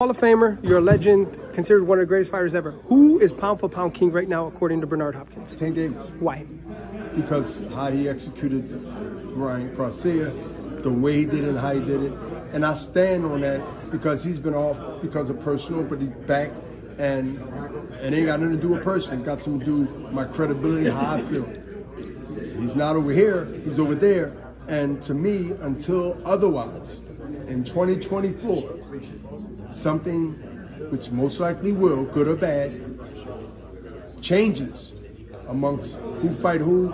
Hall of Famer, you're a legend, considered one of the greatest fighters ever. Who is pound for pound king right now, according to Bernard Hopkins? Tank Davis. Why? Because how he executed Ryan Garcia, the way he did it, and how he did it, and I stand on that because he's been off because of personal, but he's back, and it ain't got nothing to do with personal. It's got something to do with my credibility, how I feel. He's not over here; he's over there, and to me, until otherwise, in 2024 something which most likely will, good or bad, changes amongst who fight who,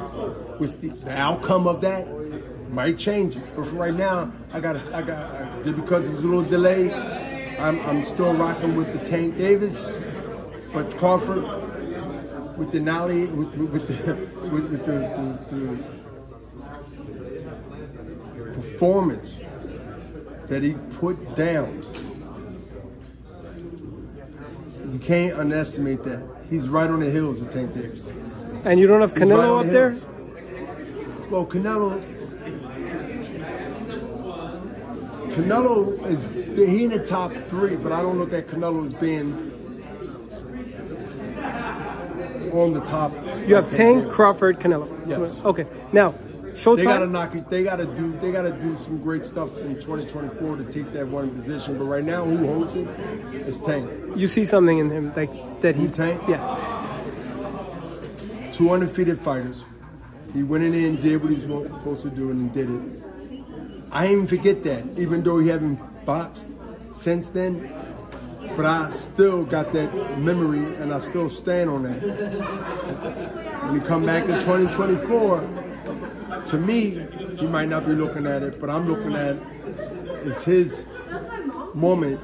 with the, the outcome of that might change it. But for right now, I got I got just because it was a little delay, I'm I'm still rocking with the Tank Davis, but Crawford with the Nally with, with the with, with the, the, the performance that he put down you can't underestimate that. He's right on the hills of Tank Davis. And you don't have Canelo right up the there? Well, Canelo. Canelo is he in the top three, but I don't look at Canelo as being on the top. You have Tank, Crawford, Canelo. Yes. Okay. Now, Showtime. They gotta knock it. They gotta do. They gotta do some great stuff in 2024 to take that one position. But right now, who holds it? is Tank. You see something in him like that he Tank. Yeah. Two undefeated fighters. He went in there and did what he's supposed to do and did it. I even forget that, even though he haven't boxed since then. But I still got that memory and I still stand on that. When he come back in 2024, to me, he might not be looking at it, but I'm looking at it's his moment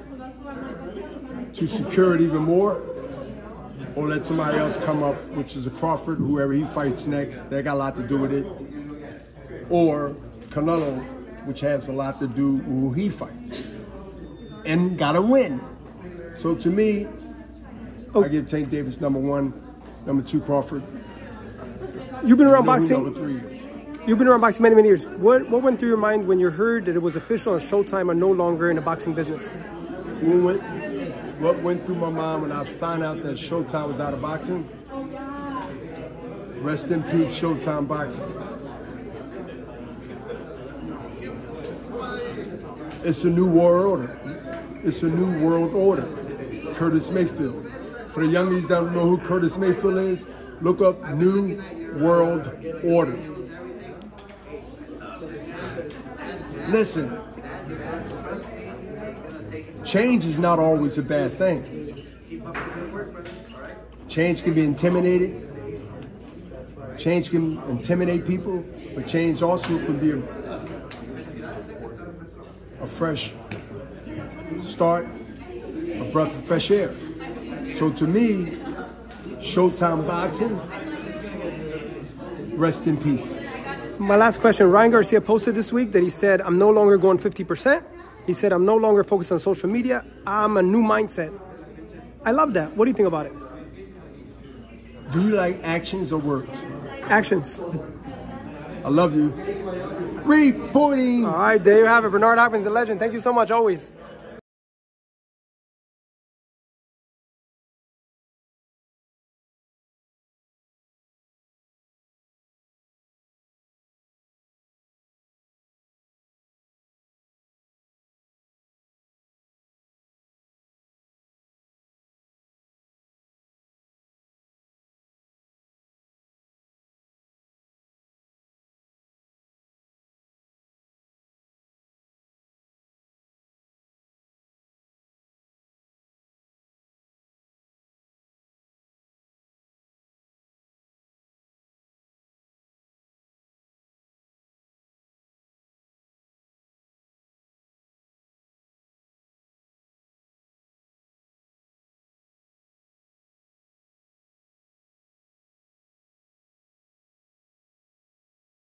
to secure it even more or let somebody else come up, which is a Crawford, whoever he fights next, they got a lot to do with it. Or Canelo, which has a lot to do with who he fights. And gotta win. So to me, oh. I give Tank Davis number one, number two Crawford. You've been around boxing. You've been around boxing many, many years. What what went through your mind when you heard that it was official and Showtime are no longer in the boxing business? What went, what went through my mind when I found out that Showtime was out of boxing? Rest in peace, Showtime Boxing. It's a new world order. It's a new world order. Curtis Mayfield. For the youngies that don't know who Curtis Mayfield is, look up New World Order. Listen, change is not always a bad thing. Change can be intimidated. Change can intimidate people, but change also can be a, a fresh start, a breath of fresh air. So to me, Showtime Boxing, rest in peace my last question. Ryan Garcia posted this week that he said, I'm no longer going 50%. He said, I'm no longer focused on social media. I'm a new mindset. I love that. What do you think about it? Do you like actions or words? Actions. I love you. Reporting. All right, there you have it. Bernard Hopkins, a legend. Thank you so much, always.